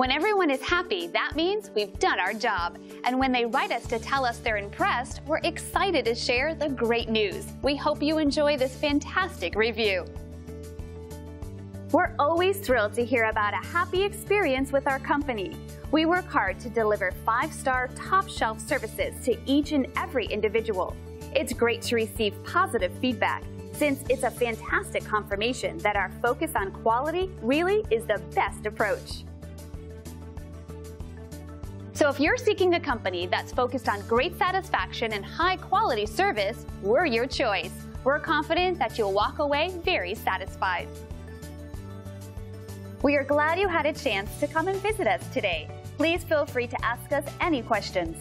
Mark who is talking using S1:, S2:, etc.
S1: When everyone is happy, that means we've done our job. And when they write us to tell us they're impressed, we're excited to share the great news. We hope you enjoy this fantastic review. We're always thrilled to hear about a happy experience with our company. We work hard to deliver five-star top shelf services to each and every individual. It's great to receive positive feedback since it's a fantastic confirmation that our focus on quality really is the best approach. So if you're seeking a company that's focused on great satisfaction and high quality service, we're your choice. We're confident that you'll walk away very satisfied. We are glad you had a chance to come and visit us today. Please feel free to ask us any questions.